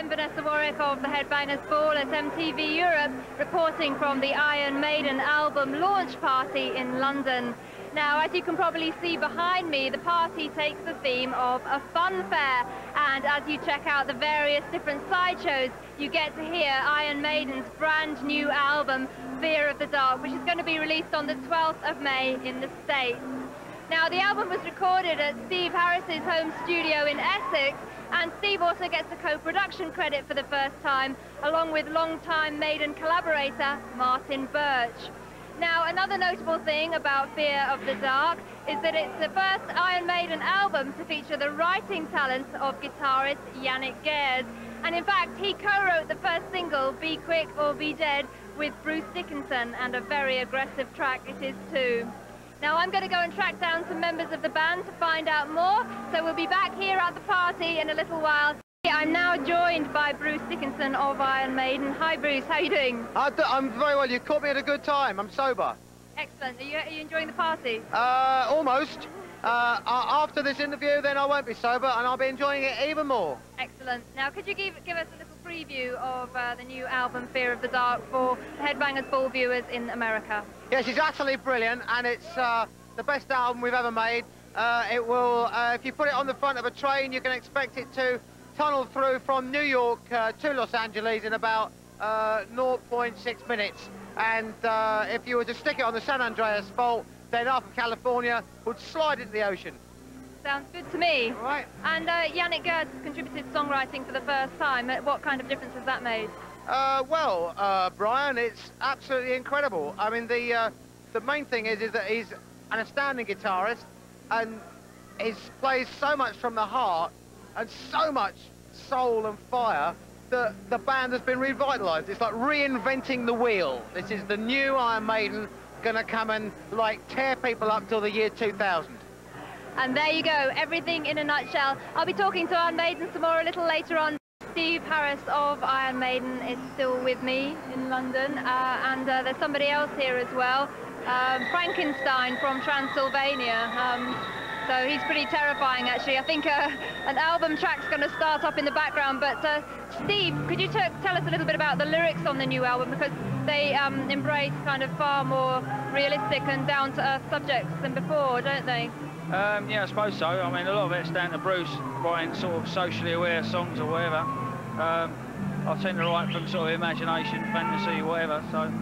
I'm Vanessa Warwick of the Headbangers Ball at MTV Europe, reporting from the Iron Maiden album launch party in London. Now, as you can probably see behind me, the party takes the theme of a fun fair. And as you check out the various different sideshows, you get to hear Iron Maiden's brand new album, Fear of the Dark, which is going to be released on the 12th of May in the States. Now, the album was recorded at Steve Harris's home studio in Essex, and Steve also gets a co-production credit for the first time, along with longtime Maiden collaborator Martin Birch. Now, another notable thing about Fear of the Dark is that it's the first Iron Maiden album to feature the writing talents of guitarist Janick Gers. And in fact, he co-wrote the first single, Be Quick or Be Dead, with Bruce Dickinson, and a very aggressive track it is too. Now I'm going to go and track down some members of the band to find out more, so we'll be back here at the party in a little while. I'm now joined by Bruce Dickinson of Iron Maiden. Hi Bruce, how are you doing? I'm very well. You caught me at a good time. I'm sober. Excellent. Are you, are you enjoying the party? Uh, almost. Uh, after this interview, then I won't be sober, and I'll be enjoying it even more. Excellent. Now, could you give, give us a little preview of uh, the new album, Fear of the Dark, for Headbangers Ball viewers in America? Yes, it's absolutely brilliant, and it's uh, the best album we've ever made. Uh, it will, uh, if you put it on the front of a train, you can expect it to tunnel through from New York uh, to Los Angeles in about uh, 0.6 minutes. And if you were to stick it on the San Andreas Fault, then in California would slide into the ocean. Sounds good to me. All right. And uh, Janick Gers contributed songwriting for the first time. Uh, what kind of difference has that made? Uh, well, uh, Brian, it's absolutely incredible. I mean, the uh, the main thing is, is that he's an astounding guitarist and he plays so much from the heart and so much soul and fire that the band has been revitalised. It's like reinventing the wheel. This is the new Iron Maiden going to come and like tear people up till the year 2000. And there you go, everything in a nutshell. I'll be talking to Iron Maiden some more a little later on. Steve Harris of Iron Maiden is still with me in London, uh, and uh, there's somebody else here as well, um, Frankenstein from Transylvania. Um, so he's pretty terrifying, actually. I think uh, an album track's going to start up in the background. But uh, Steve, could you tell us a little bit about the lyrics on the new album? Because they um, embrace kind of far more realistic and down-to-earth subjects than before, don't they? Um, yeah, I suppose so. I mean, a lot of it's down to Bruce writing sort of socially aware songs or whatever. Um, I tend to write from sort of imagination, fantasy, whatever. So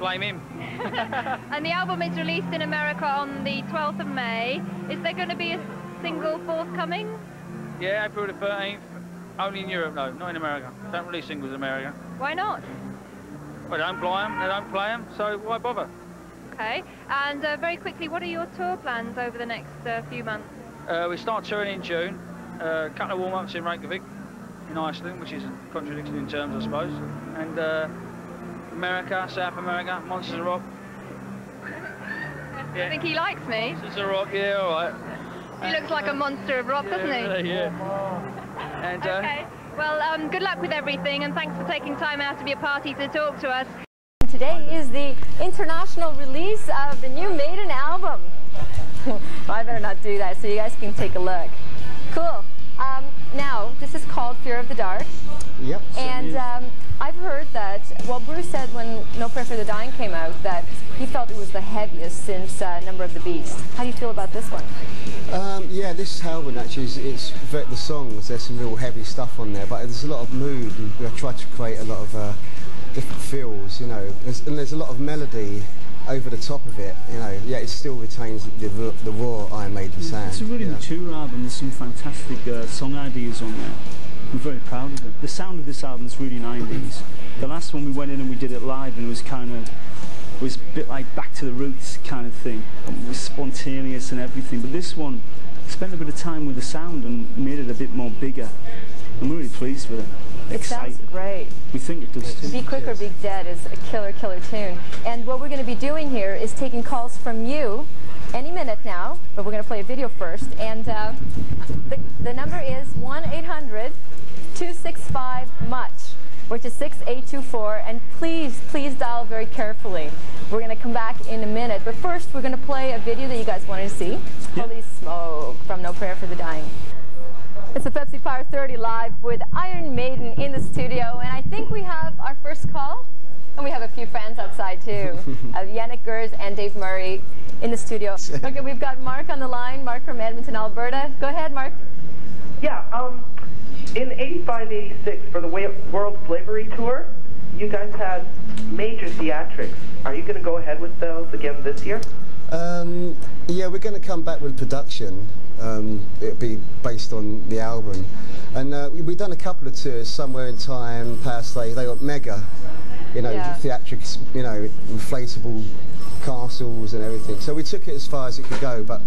blame him. and the album is released in America on the 12th of May. Is there going to be a single forthcoming? Yeah, April the 13th. Only in Europe, though, not in America. Don't release singles in America. Why not? Well, they don't play them, they don't play them, so why bother? Okay, and uh, very quickly, what are your tour plans over the next uh, few months? Uh, we start touring in June, uh, a couple of warm-ups in Reykjavik, in Iceland, which is a contradiction in terms, I suppose, and uh, America, South America, Monsters of Rock. Yeah. I think he likes me. Monsters of Rock, yeah, all right. He looks like a monster of rock, doesn't he? Yeah. And, uh, okay. Well, um, good luck with everything, and thanks for taking time out to be a party to talk to us. Today is the international release of the new Maiden album. well, I better not do that, so you guys can take a look. Cool. Um, now, this is called Fear of the Dark. Yep. And um, I've heard that, well, Bruce said when No Prayer for the Dying came out that he felt it was the heaviest since uh, Number of the Beast. How do you feel about this one? Um, yeah, this album actually, is, it's the songs, there's some real heavy stuff on there, but there's a lot of mood and I tried to create a lot of uh, different feels, you know, there's, and there's a lot of melody over the top of it, you know, yeah, it still retains the, the raw Iron Maiden sound. It's a really mature album, there's some fantastic uh, song ideas on there. I'm very proud of it. The sound of this album is really 90s. The last one we went in and we did it live and it was kind of, it was a bit like back to the roots kind of thing. It was spontaneous and everything. But this one, spent a bit of time with the sound and made it a bit more bigger. I'm really pleased with it. It sounds great. We think it does too. Be Quick or Be Dead is a killer, killer tune. And what we're going to be doing here is taking calls from you any minute now, but we're going to play a video first. And uh, the, the number is 1-800-265-MUCH, which is 6824. And please, please dial very carefully. We're going to come back in a minute. But first, we're going to play a video that you guys wanted to see. Yeah. Holy Smoke from No Prayer for the Dying. It's the Pepsi Power 30 live with Iron Maiden in the studio, and I think we have our first call, and we have a few fans outside too. uh, Janick Gers and Dave Murray in the studio. Okay, we've got Mark on the line, Mark from Edmonton, Alberta. Go ahead, Mark. Yeah, um, in 85, 86, for the World Slavery Tour, you guys had major theatrics. Are you going to go ahead with those again this year? Um, yeah, we're going to come back with production. Um, it'll be based on the album. And uh, we, we've done a couple of tours, Somewhere in Time, Past They, they got mega, you know, Yeah. theatrics, you know, inflatable castles and everything. So we took it as far as it could go, but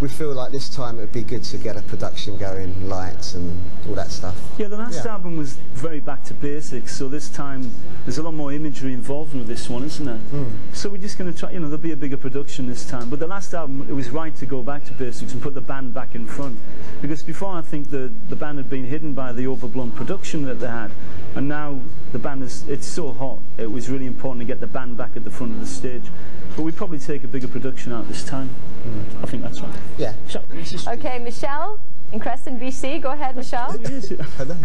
we feel like this time it would be good to get a production going, lights and all that stuff. Yeah, the last Yeah. album was very back to basics, so this time there's a lot more imagery involved with this one, isn't there? Hmm. So we're just going to try, you know, there'll be a bigger production this time. But the last album, it was right to go back to basics and put the band back in front. Because before, I think the, the band had been hidden by the overblown production that they had. And now the band is, it's so hot, it was really important to get the band back at the front of the stage. But we probably take a bigger production out this time. Hmm. I think that's right. Yeah. So, Okay, Michelle in Creston, BC. Go ahead, Michelle. Hello.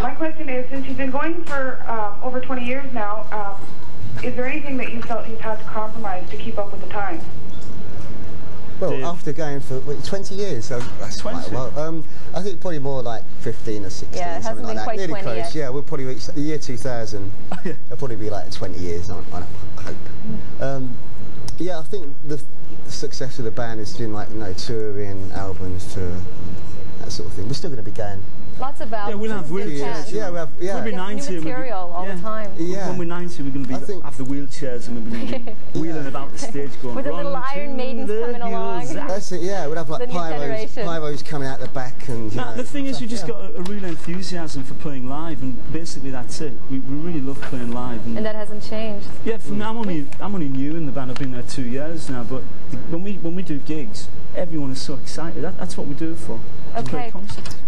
My question is, since you've been going for um, over 20 years now, um, is there anything that you felt you've had to compromise to keep up with the times? Well, Dave. after going for wait, 20 years, so that's quite a 20? while. Um, I think probably more like 15 or 16, Yeah, it hasn't something like been that. quite Nearly 20 close. yet. Yeah, we'll probably reach the year 2000. yeah. It'll probably be like 20 years, I, I hope. Um, yeah, I think the, the success of the band has been like, you know, touring, albums, tour, that sort of thing. We're still going to be going. Lots of albums. we'll have wheelchairs, Yeah, we have, yeah. We'll be You have 90. new we'll be- material all yeah. the time. Yeah. When we're 90, we're going to be I think- have the wheelchairs and we're going to be wheeling about the stage going. With the little Iron to Maidens coming along." That's it, yeah. We'll have like pyros, pyros coming out the back and, you Now, know, the thing is, we just yeah. got a, a real enthusiasm for playing live, and basically that's it. We, we really love playing live. And, And that hasn't changed. yeah, for me, I'm only I'm only new in the band. I've been there two years now, but the, when we when we do gigs, everyone is so excited. That, that's what we do it for. Okay.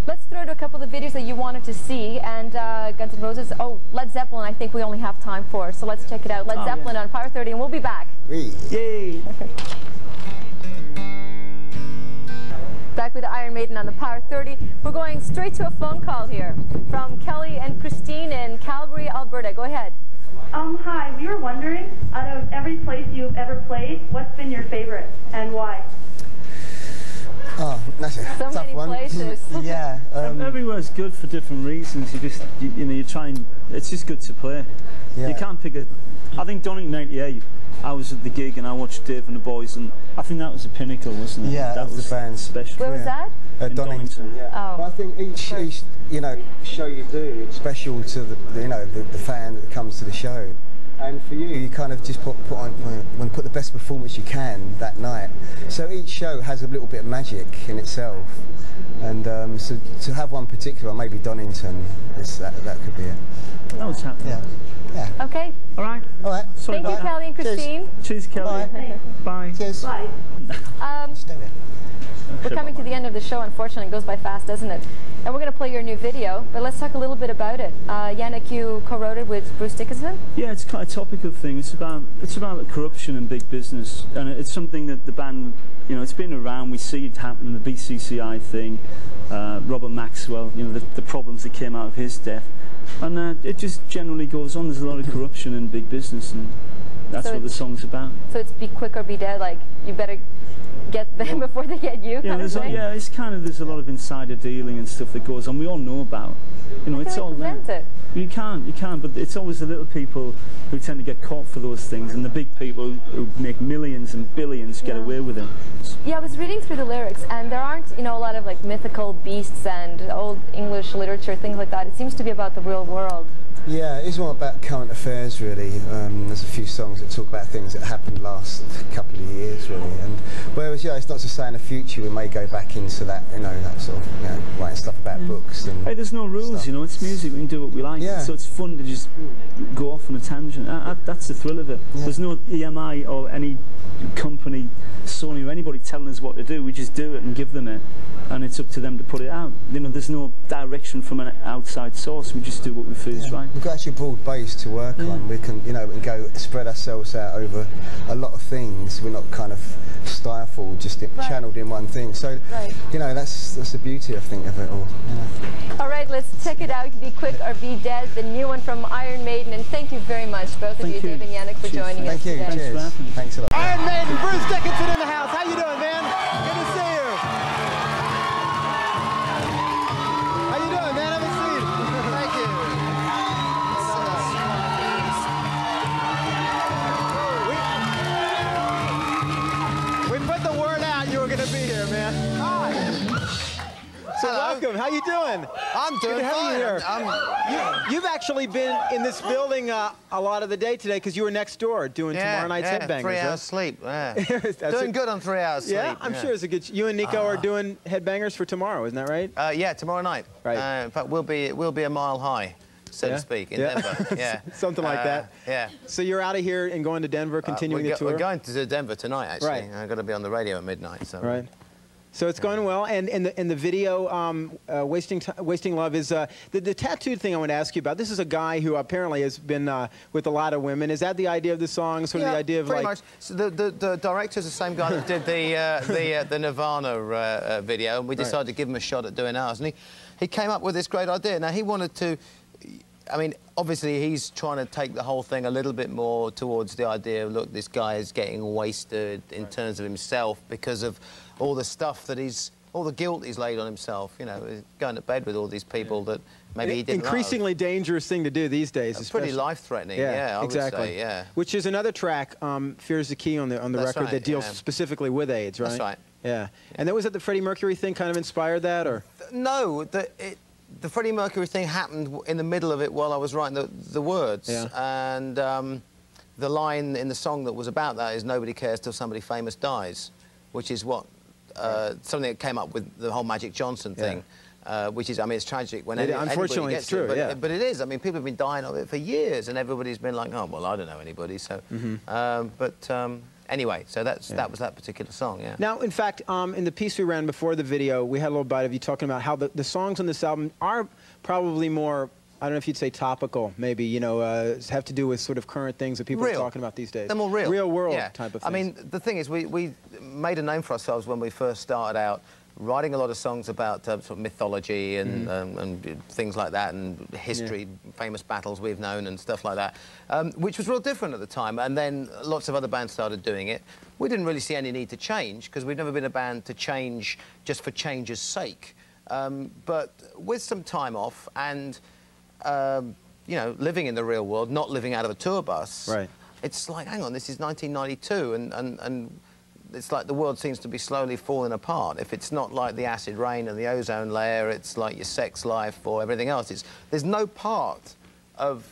Let's throw to a couple of the videos that you wanted to see. And uh, Guns N' Roses, oh, Led Zeppelin, I think we only have time for. So let's check it out. Led Oh, yeah. Zeppelin on Power 30, and we'll be back. Really? Yay! Back with Iron Maiden on the Power 30. We're going straight to a phone call here from Kelly and Christine in Calgary, Alberta. Go ahead. Um, hi, we were wondering, out of every place you've ever played, what's been your favorite and why? Oh, that's a So tough many one. places. yeah. Um, Everywhere's good for different reasons. You just you, you know you try and it's just good to play. Yeah. You can't pick a. I think Donington '98. I was at the gig and I watched Dave and the boys, and I think that was the pinnacle, wasn't it? Yeah, that was the was band. special. Where was that? uh, in Donington. Donington. Yeah. Oh. But I think each, each you know show you do is special to the, the you know the, the fan that comes to the show. And for you, you kind of just put, put on uh, when put the best performance you can that night. So each show has a little bit of magic in itself, and um, so to have one particular, maybe Donington, is that that could be it. That was happening. Yeah, yeah. Okay. All right. All right. Sorry Thank you, that. Kelly and Cheers. Christine. Cheers, Kelly. Bye. Bye. Cheers. Bye. Um, Stay there. We're coming to the end of the show, unfortunately. It goes by fast, doesn't it? And we're going to play your new video, but let's talk a little bit about it. Uh, Janick, you co-wrote it with Bruce Dickinson. Yeah, it's quite a topical thing. It's about it's about corruption and big business, and it's something that the band, you know, it's been around. We see it happen. The BCCI thing, uh, Robert Maxwell, you know, the, the problems that came out of his death, and uh, it just generally goes on. There's a lot of corruption in big business, and that's So what the song's about. So it's be quick or be dead. Like you better get them before they get you. Yeah, kind of there's a, yeah, it's kind of there's a lot of insider dealing and stuff that goes on. We all know about. You know, How it's all there. it? You can't, you can't, but it's always the little people who tend to get caught for those things, and the big people who make millions and billions get Yeah. away with it. Yeah, I was reading through the lyrics, and there aren't, you know, a lot of like mythical beasts and old English literature, things like that. It seems to be about the real world. Yeah, it's more about current affairs, really. Um, there's a few songs that talk about things that happened last couple of years, really. And whereas, yeah, it's not to say in the future we may go back into that, you know, that sort of, you know, writing stuff about books and. Hey, there's no rules, stuff. you know. It's music. We can do what we like. Yeah. So it's fun to just go off on a tangent. That, that- that's the thrill of it. There's no EMI or any company, Sony or anybody telling us what to do. We just do it and give them it, and it's up to them to put it out. You know, there's no direction from an outside source. We just do what we feel is right. We've got actually a broad base to work on. Mm. We can, you know, we can go spread ourselves out over a lot of things. We're not kind of stifled, just in- channeled in one thing. So, Right. you know, that's that's the beauty, I think, of it all. Yeah. All right, let's check it out. Be Quick or Be Dead, the new one from Iron Maiden. And thank you very much, both of you, you. Dave and Janick, for Cheers. joining Thank us you. today. Thanks Cheers. having. Thanks a lot. Iron Maiden, Bruce Dickinson in the house. How you doing, man? Good to see you. To be here, man. Hi. So welcome. How you doing? I'm doing Good to have fine. you here. I'm, I'm- You, you've actually been in this building uh, a lot of the day today because you were next door doing tomorrow night's yeah, headbangers. Three hours sleep. Yeah. Doing a- good on three hours sleep. Yeah, I'm sure it's a good. You and Nicko are doing headbangers for tomorrow, isn't that right? Uh, yeah, tomorrow night. Right. Uh, in fact, we'll be we'll be a mile high, so Yeah? to speak, in Yeah. Denver. Yeah. Something like Uh, that. Yeah. So you're out of here and going to Denver, continuing Uh, the go- tour. we're going to Denver tonight, actually. Right. I've got to be on the radio at midnight. So. Right. So it's going well, and and the, and the video, um, uh, wasting Ti- wasting love is uh, the the tattooed thing. I want to ask you about. This is a guy who apparently has been uh, with a lot of women. Is that the idea of the song? Sort of the idea of pretty like much. So the, the, the director's the same guy that did the uh, the uh, the Nirvana uh, uh, video, and we Right. decided to give him a shot at doing ours. And he he came up with this great idea. Now he wanted to. I mean, obviously, he's trying to take the whole thing a little bit more towards the idea of, look, this guy is getting wasted in terms of himself because of all the stuff that he's, all the guilt he's laid on himself, you know, going to bed with all these people that maybe he didn't love. increasingly dangerous thing to do these days. It's pretty life-threatening, yeah, I would exactly. say, yeah. Which is another track, um, "Fear's the Key" on the on the That's record right, that deals yeah. specifically with AIDS, right? That's right. Yeah. And that was it the Freddie Mercury thing kind of inspired that, or? No, the, it, the Freddie Mercury thing happened in the middle of it while I was writing the, the words. Yeah. And um, the line in the song that was about that is nobody cares till somebody famous dies, which is what uh, something that came up with the whole Magic Johnson Yeah. thing. Uh, which is, I mean, it's tragic when It- any, unfortunately, gets it's true, it, but, yeah. but it is. I mean, people have been dying of it for years, and everybody's been like, oh, well, I don't know anybody, so. Um, but um, anyway, so that's that was that particular song, yeah. Now, in fact, um, in the piece we ran before the video, we had a little bite of you talking about how the, the songs on this album are probably more, I don't know if you'd say topical, maybe, you know, uh, have to do with sort of current things that people real. are talking about these days. They're more real. Real world yeah. type of thing. I mean, the thing is, we, we made a name for ourselves when we first started out, writing a lot of songs about uh, sort of mythology and, Mm-hmm. um, and things like that, and history, famous battles we've known and stuff like that, um, which was real different at the time. And then lots of other bands started doing it. We didn't really see any need to change because we've never been a band to change just for change's sake. Um, but with some time off and um, you know, living in the real world, not living out of a tour bus. Right. It's like, hang on, this is 1992, and, and, and it's like the world seems to be slowly falling apart. If it's not like the acid rain and the ozone layer, it's like your sex life or everything else. It's, there's no part of,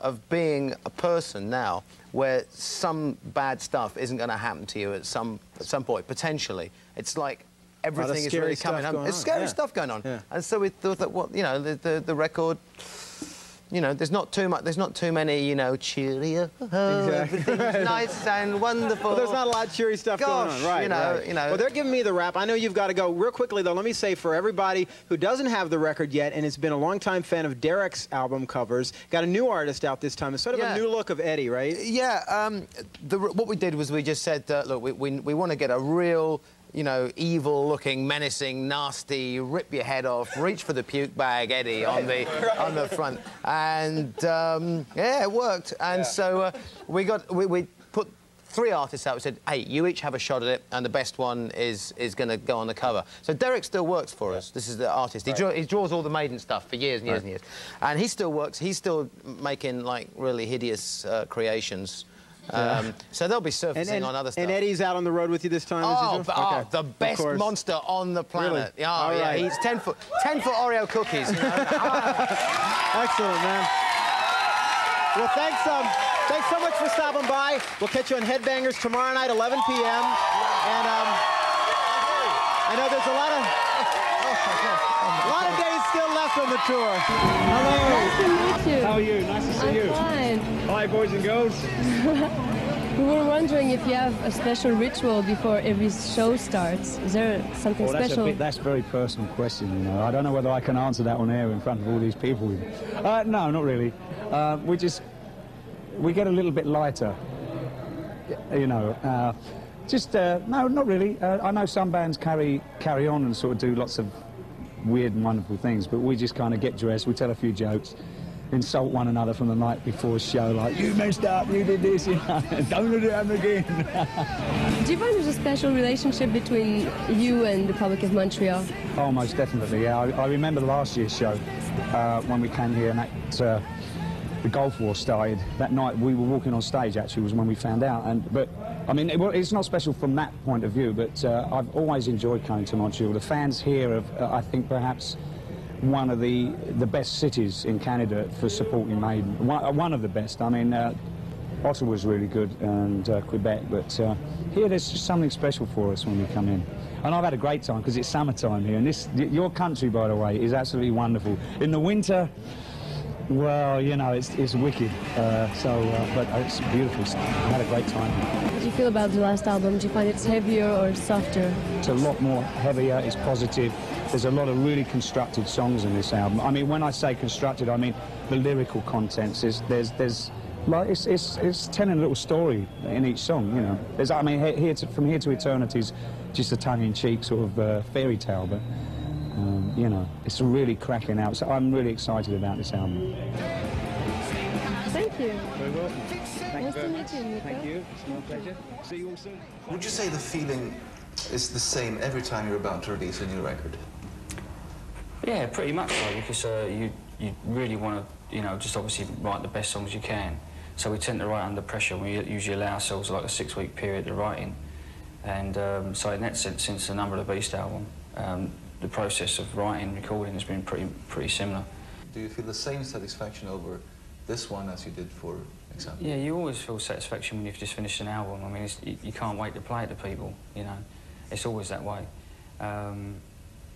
of being a person now where some bad stuff isn't going to happen to you at some, at some point, potentially. It's like everything is really coming home. It's scary yeah. stuff going on. Yeah. And so we thought that, what, you know, the, the, the record you know, there's not too much. There's not too many, you know, cheerio. Everything's nice and wonderful. Well, there's not a lot of cheery stuff going Gosh, on, right? you know, right. you know. Well, they're giving me the rap. I know you've got to go real quickly, though. Let me say for everybody who doesn't have the record yet and has been a longtime fan of Derek's album covers, got a new artist out this time. It's sort of Yeah. a new look of Eddie, right? Yeah, um, the, what we did was we just said, uh, look, we, we, we want to get a real, you know, evil-looking, menacing, nasty, rip your head off, reach for the puke bag, Eddie, on the on the front, and um, yeah, it worked. And so uh, we got we, we put three artists out. We said, hey, you each have a shot at it, and the best one is is going to go on the cover. So Derek still works for us. This is the artist. He, draw, he draws all the Maiden stuff for years and years and years, and he still works. He's still making like really hideous uh, creations. Um, so they'll be surfacing And, and, on other stuff. and Eddie's out on the road with you this time, Oh, but- oh, Okay. the best monster on the planet. Really? Yeah, All yeah, right. he's 10 foot, 10 foot Oreo cookies. you know. Excellent, man. Well, thanks, um, thanks so much for stopping by. We'll catch you on Headbangers tomorrow night, 11 p.m. And um, I know there's a lot of a lot of days still left on the tour. Nice to meet you. How are you? Nice to see I'm you. fine. Hi, boys and girls. We were wondering if you have a special ritual before every show starts. Is there something Well, that's, a special? bit, that's a very personal question, you know. I don't know whether I can answer that on air in front of all these people. Uh, no, not really. Uh, we just, we get a little bit lighter, you know. Uh, just, uh, no, not really. Uh, I know some bands carry, carry on and sort of do lots of weird and wonderful things, but we just kind of get dressed, we tell a few jokes, insult one another from the night before a show, like, you messed up, you did this, you know, don't do it happen again. Do you find there's a special relationship between you and the public of Montreal? Oh, most definitely, yeah. I, I remember last year's show uh, when we came here and that, uh, the Gulf War started. That night we were walking on stage, actually, was when we found out. And But, I mean, it, well, it's not special from that point of view, but uh, I've always enjoyed coming to Montreal. The fans here have, uh, I think, perhaps one of the, the best cities in Canada for supporting Maiden. One, uh, one of the best. I mean, uh, Ottawa's really good and uh, Quebec, but uh, here there's just something special for us when we come in. And I've had a great time because it's summertime here, and this, your country, by the way, is absolutely wonderful. In the winter, well, you know, it's, it's wicked. Uh, so, uh, but it's beautiful. I had a great time. How do you feel about the last album? Do you find it's heavier or softer? It's a lot more heavier, it's positive. There's a lot of really constructed songs in this album. I mean, when I say constructed, I mean the lyrical contents. There's, there's, there's like, it's, it's, it's telling a little story in each song, you know. There's, I mean, here to, from here to eternity is just a tongue-in-cheek sort of uh, fairy tale, but, you know, it's really cracking out. So I'm really excited about this album. Thank you. Very welcome. Thank Nice to meet you, Nicko. Thank you. It's my pleasure. See you all soon. Would you say the feeling is the same every time you're about to release a new record? Yeah, pretty much so, because uh, you, you really want to, you know, just obviously write the best songs you can. So we tend to write under pressure. We usually allow ourselves like a six-week period of writing. And um, so in that sense, since the Number of the Beast album, um, the process of writing, and recording has been pretty, pretty similar. Do you feel the same satisfaction over this one as you did for example? Yeah, you always feel satisfaction when you've just finished an album. I mean, it's, you, you can't wait to play it to people, you know. It's always that way. Um,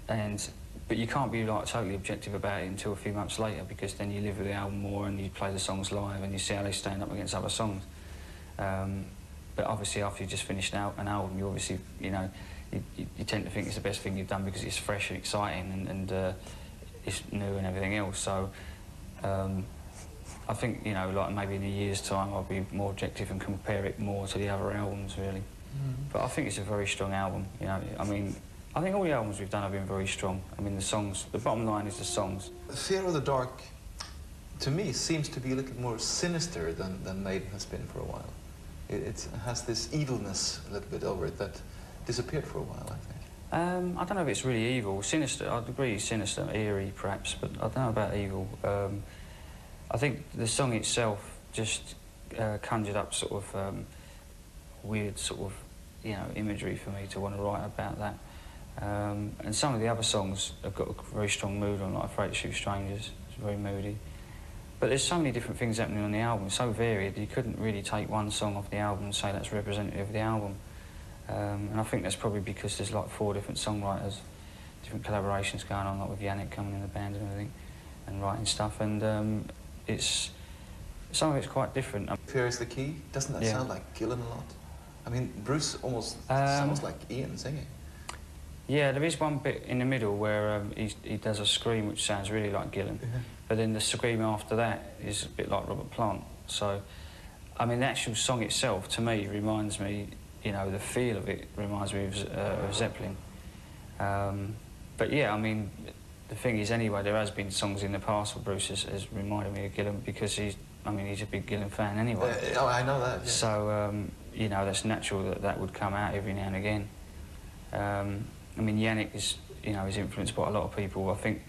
and, but you can't be like totally objective about it until a few months later because then you live with the album more and you play the songs live and you see how they stand up against other songs. Um, but obviously after you just finished an album, you obviously, you know, you, you, you tend to think it's the best thing you've done because it's fresh and exciting and, and uh, it's new and everything else. So um, I think, you know, like maybe in a year's time I'll be more objective and compare it more to the other albums, really. But I think it's a very strong album, you know. I mean, I think all the albums we've done have been very strong. I mean, the songs, the bottom line is the songs. Fear of the Dark, to me, seems to be a little more sinister than, than Maiden has been for a while. It, it has this evilness a little bit over it that disappeared for a while, I think. Um, I don't know if it's really evil. Sinister, I'd agree, sinister, eerie perhaps, but I don't know about evil. Um, I think the song itself just uh, conjured up sort of um, weird sort of, you know, imagery for me to want to write about that. Um, and some of the other songs have got a very strong mood on, like Afraid to Shoot Strangers, it's very moody. But there's so many different things happening on the album, so varied, you couldn't really take one song off the album and say that's representative of the album. Um, and I think that's probably because there's like four different songwriters, different collaborations going on, like with Janick coming in the band and everything, and writing stuff. And um, it's some of it's quite different. Um, Fear is the key. Doesn't that Yeah. sound like Gillan a lot? I mean, Bruce almost Um, sounds like Ian singing. Yeah, there is one bit in the middle where um, he, he does a scream which sounds really like Gillan, but then the scream after that is a bit like Robert Plant. So, I mean, the actual song itself, to me, reminds me, you know, the feel of it reminds me of, uh, of Zeppelin. Um, but yeah, I mean, the thing is, anyway, there has been songs in the past where Bruce has, has reminded me of Gillan because he's, I mean, he's a big Gillan fan anyway. Uh, oh, I know that. yeah. So, um, you know, that's natural that that would come out every now and again. Um, I mean, Janick is, you know, is influenced by a lot of people. I think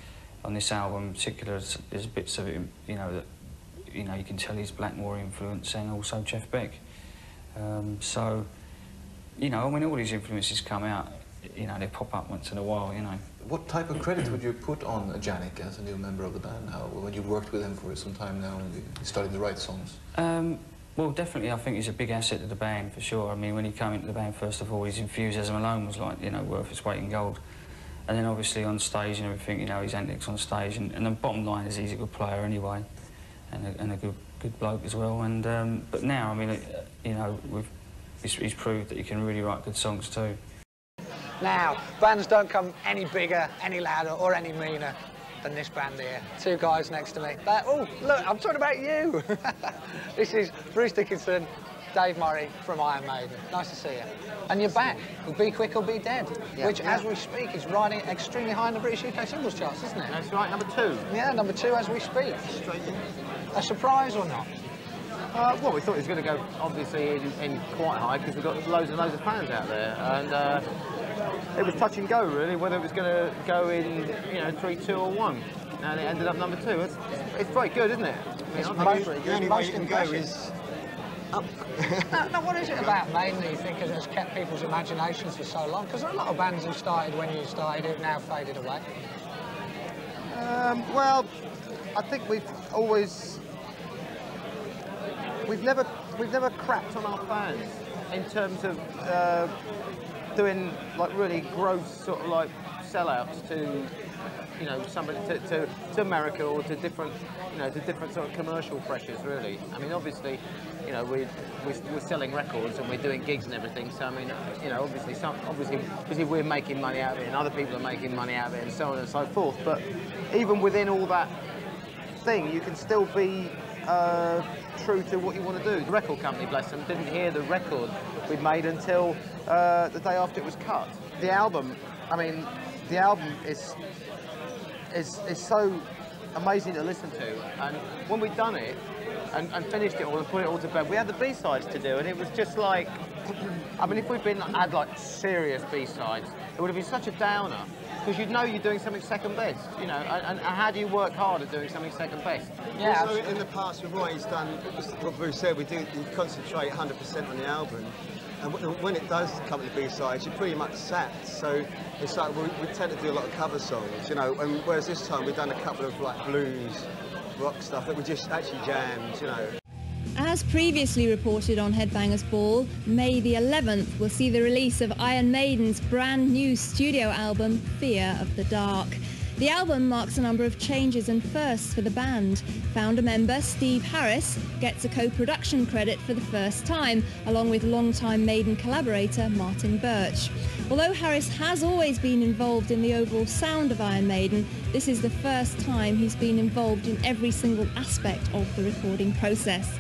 on this album in particular, there's, there's bits of it, you know, that, you know, you can tell he's Blackmore influence and also Jeff Beck. Um, so, you know, when all these influences come out, you know, they pop up once in a while, you know. What type of credit would you put on Janick as a new member of the band now, when you've worked with him for some time now and you're starting to write songs? Um, well, definitely, I think he's a big asset to the band for sure. I mean, when he came into the band, first of all, his enthusiasm alone was like, you know, worth its weight in gold. And then obviously on stage and everything, you know, his antics on stage. And, and the bottom line is he's a good player anyway, and a, and a good good bloke as well. And um, but now, I mean, it, you know, we've, he's, he's proved that he can really write good songs too. Now, bands don't come any bigger, any louder, or any meaner than this band here. Two guys next to me. They're, oh, look, I'm talking about you. this is Bruce Dickinson, Dave Murray from Iron Maiden. Nice to see you. And you're back with Be Quick or Be Dead, Yeah. which, Yeah. as we speak, is riding extremely high in the British UK singles charts, isn't it? That's right, number two. Yeah, number two as we speak. A surprise or not? Uh, well, we thought it was going to go, obviously, in, in quite high because we've got loads and loads of fans out there. And uh, it was touch and go, really, whether it was going to go in, you know, 3 2 or 1. And it ended up number two. It's, it's, it's very good, isn't it? I mean, It's I most- it's very the only way you can go is no, no, what is it about Maiden that you think has kept people's imaginations for so long? Because there are a lot of bands who started when you started who've now faded away. Um, well, I think we've always we've never we've never crapped on our fans in terms of uh, doing like really gross sort of like sellouts to you know somebody to, to, to America or to different you know to different sort of commercial pressures really. I mean obviously you know we we're, we're selling records and we're doing gigs and everything. So I mean you know obviously some obviously obviously we're making money out of it and other people are making money out of it and so on and so forth. But even within all that thing, you can still be uh, true to what you want to do. The record company, bless them, didn't hear the record we'd made until uh, the day after it was cut. The album, I mean, the album is is is so amazing to listen to. And when we'd done it and, and finished it all and put it all to bed, we had the B-sides to do, and it was just like, I mean, if we'd been had like serious B-sides, it would have been such a downer because you'd know you're doing something second best, you know. And, and how do you work hard at doing something second best? Yeah. Also, in the past, we've always done what Bruce said. We do we concentrate 100% on the album, and when it does come to B-sides, you're pretty much sat. So it's like we, we tend to do a lot of cover songs, you know. And whereas this time we've done a couple of like blues, rock stuff that we just actually jammed, you know. As previously reported on Headbangers Ball, May the 11th will see the release of Iron Maiden's brand new studio album, Fear of the Dark. The album marks a number of changes and firsts for the band. Founder member Steve Harris gets a co-production credit for the first time, along with longtime Maiden collaborator Martin Birch. Although Harris has always been involved in the overall sound of Iron Maiden, this is the first time he's been involved in every single aspect of the recording process.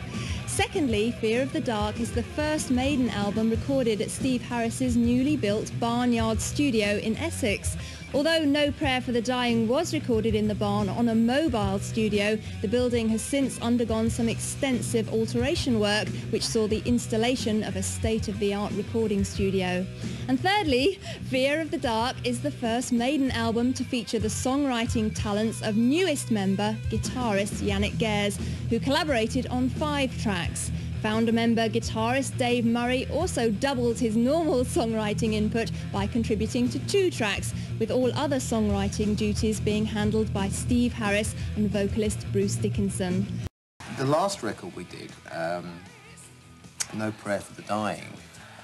Secondly, Fear of the Dark is the first Maiden album recorded at Steve Harris's newly built Barnyard studio in Essex. Although No Prayer for the Dying was recorded in the barn on a mobile studio, the building has since undergone some extensive alteration work which saw the installation of a state-of-the-art recording studio. And thirdly, Fear of the Dark is the first Maiden album to feature the songwriting talents of newest member, guitarist Janick Gers, who collaborated on five tracks. Founder member guitarist Dave Murray also doubled his normal songwriting input by contributing to two tracks, with all other songwriting duties being handled by Steve Harris and vocalist Bruce Dickinson. The last record we did, um, No Prayer for the Dying,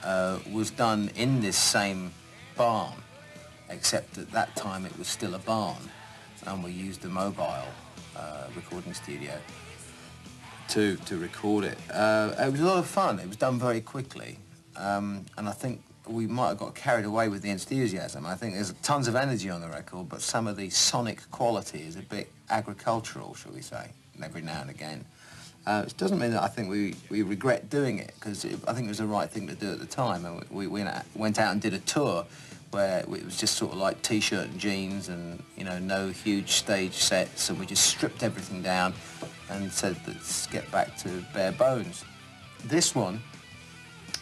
uh, was done in this same barn, except at that time it was still a barn, and we used a mobile uh, recording studio to, to record it. Uh, it was a lot of fun. It was done very quickly, um, and I think we might have got carried away with the enthusiasm. I think there's tons of energy on the record, but some of the sonic quality is a bit agricultural, shall we say, every now and again. Uh, it doesn't mean that I think we, we regret doing it, because I think it was the right thing to do at the time. And we, we went out- and did a tour where it was just sort of like t-shirt and jeans and, you know, no huge stage sets, and we just stripped everything down and said, let's get back to bare bones. This one,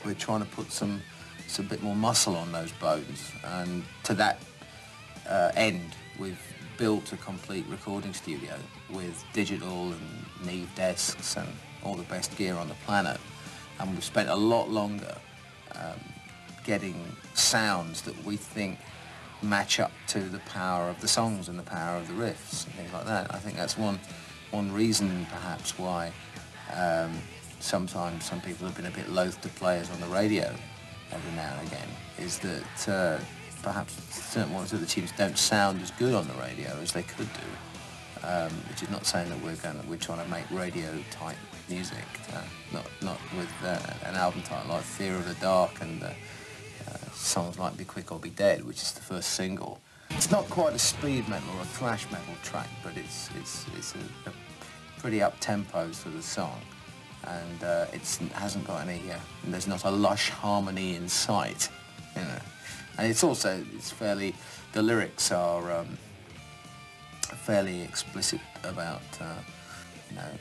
we're trying to put some, some bit more muscle on those bones, and to that uh, end, we've built a complete recording studio with digital and Neve desks and all the best gear on the planet. And we've spent a lot longer um, getting sounds that we think match up to the power of the songs and the power of the riffs and things like that. I think that's one, one reason perhaps why um, sometimes some people have been a bit loath to play us on the radio every now and again, is that uh, perhaps certain ones of the tunes don't sound as good on the radio as they could do. Um, which is not saying that we're going to, we're trying to make radio type music, uh, not not with uh, an album title like Fear of the Dark and uh, uh, songs like Be Quick or Be Dead, which is the first single. It's not quite a speed metal or a thrash metal track, but it's it's it's a, a pretty up tempo sort of song, and uh, it hasn't got any. Uh, there's not a lush harmony in sight, you know, and it's also it's fairly. The lyrics are um, fairly explicit about uh, you know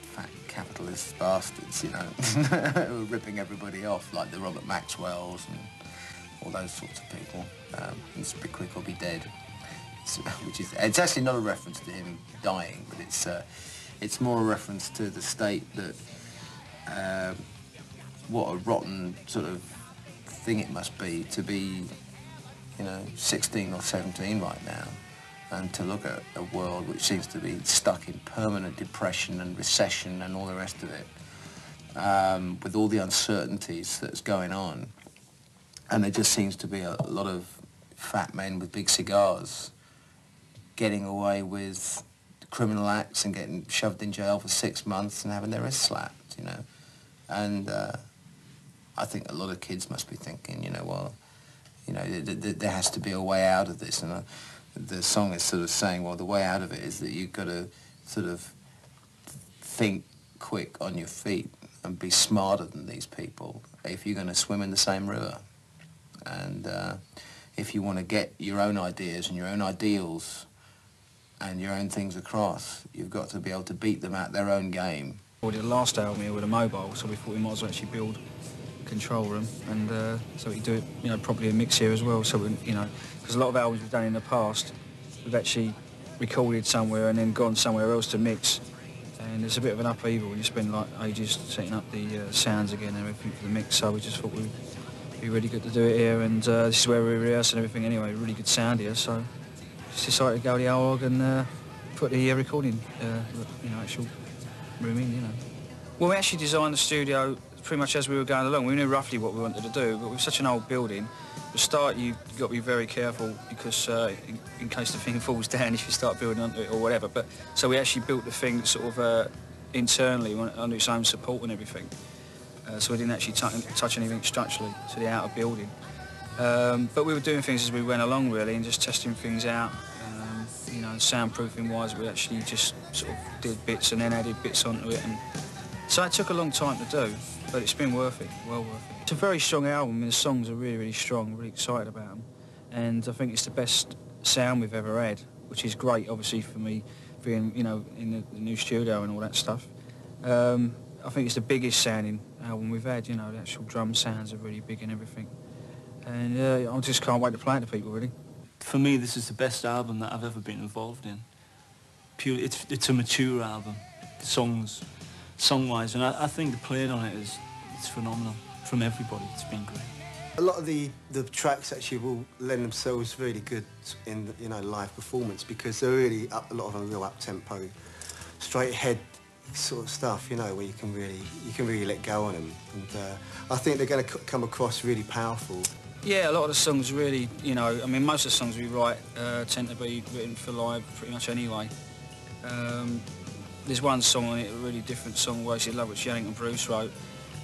fat capitalist bastards, you know, ripping everybody off like the Robert Maxwells and all those sorts of people. Um, Be Quick or Be Dead, it's, which is it's actually not a reference to him dying, but it's uh, it's more a reference to the state that uh, what a rotten sort of thing it must be to be, you know, 16 or 17 right now and to look at a world which seems to be stuck in permanent depression and recession and all the rest of it, um, with all the uncertainties that's going on. And there just seems to be a lot of fat men with big cigars getting away with criminal acts and getting shoved in jail for six months and having their wrists slapped, you know. And uh, I think a lot of kids must be thinking, you know, well, you know, th th there has to be a way out of this. And uh, the song is sort of saying, well, the way out of it is that you've got to sort of think quick on your feet and be smarter than these people if you're going to swim in the same river. And uh, if you want to get your own ideas and your own ideals and your own things across, you've got to be able to beat them at their own game. We did the last album here with a mobile, so we thought we might as well actually build a control room, and uh, so we could do it, you know, probably a mix here as well. So we, you know, because a lot of albums we've done in the past, we've actually recorded somewhere and then gone somewhere else to mix, and it's a bit of an upheaval you spend like ages setting up the uh, sounds again and everything for the mix. So we just thought we'd be really good to do it here, and uh, this is where we rehearse and everything anyway. Really good sound here, so just decided to go to the AOG and uh, put the uh, recording, uh, you know, actual room in, you know. Well, we actually designed the studio pretty much as we were going along. We knew roughly what we wanted to do, but with such an old building, the start you've got to be very careful because uh, in, in, case the thing falls down if you start building onto it or whatever. But so we actually built the thing sort of uh, internally under its own support and everything. Uh, so we didn't actually touch anything structurally to the outer building. Um, but we were doing things as we went along really and just testing things out. Um, you know, soundproofing wise, we actually just sort of did bits and then added bits onto it. And so it took a long time to do, but it's been worth it, well worth it. It's a very strong album and the songs are really, really strong, really excited about them. And I think it's the best sound we've ever had, which is great obviously for me being, you know, in the, the new studio and all that stuff. Um, I think it's the biggest sounding album we've had, you know, the actual drum sounds are really big and everything and uh, I just can't wait to play it to people really. For me, this is the best album that I've ever been involved in. Purely, it's it's a mature album, songs, song-wise, and I, I think the playing on it is it's phenomenal from everybody. It's been great. A lot of the, the tracks actually will lend themselves really good in you know live performance because they're really up, a lot of them are real up tempo, straight ahead sort of stuff, you know, where you can really you can really let go on them. And uh, I think they're going to come across really powerful. Yeah, a lot of the songs really, you know, I mean, most of the songs we write uh, tend to be written for live pretty much anyway. Um, there's one song on it, a really different song, Wasted Love, which Janick and Bruce wrote,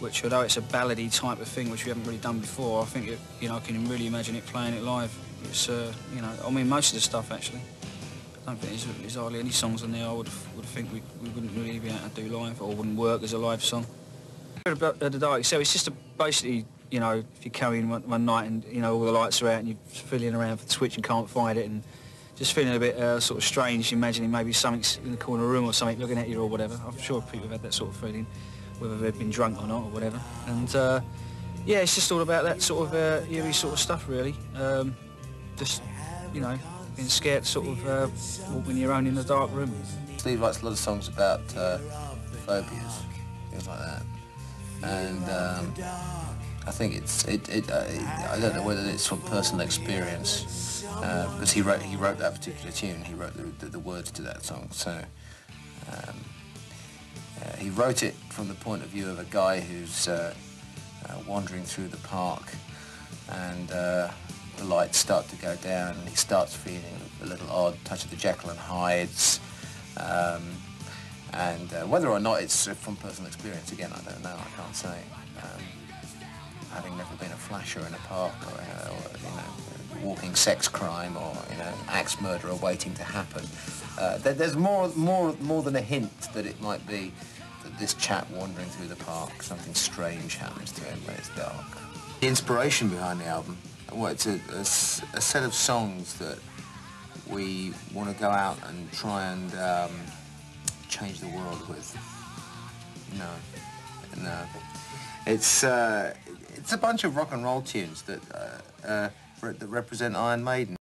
which although it's a ballady type of thing, which we haven't really done before, I think, it, you know, I can really imagine it playing it live. It's, uh, you know, I mean, most of the stuff actually. I don't think there's, hardly any songs on there I would, would think we, we wouldn't really be able to do live or wouldn't work as a live song. The dark, so it's just a, basically you know, if you come in one, one, night and, you know, all the lights are out and you're fiddling around for the switch and can't find it and just feeling a bit uh, sort of strange, imagining maybe something's in the corner of the room or something looking at you or whatever. I'm sure people have had that sort of feeling, whether they've been drunk or not or whatever. And, uh, yeah, it's just all about that sort of uh, eerie sort of stuff, really. Um, just, you know, being scared sort of uh, walk when you're own in the dark room. Steve writes a lot of songs about uh, phobias, things like that. And um, I think it's it, it uh, I don't know whether it's from personal experience uh, because he wrote he wrote that particular tune. He wrote the, the, the words to that song. So um, uh, he wrote it from the point of view of a guy who's uh, wandering through the park and the lights start to go down and he starts feeling a little odd, touch of the Jekyll and Hydes. Um, and uh, whether or not it's from personal experience, again, I don't know, I can't say. Um, having never been a flasher in a park or, uh, or you know, walking sex crime or you know, axe murderer waiting to happen, uh, there, there's more, more, more than a hint that it might be that this chap wandering through the park, something strange happens to him when it's dark. The inspiration behind the album, well, it's a, a a set of songs that we want to go out and try and um, change the world with. No, no. It's uh, it's a bunch of rock and roll tunes that uh, uh, that represent Iron Maiden.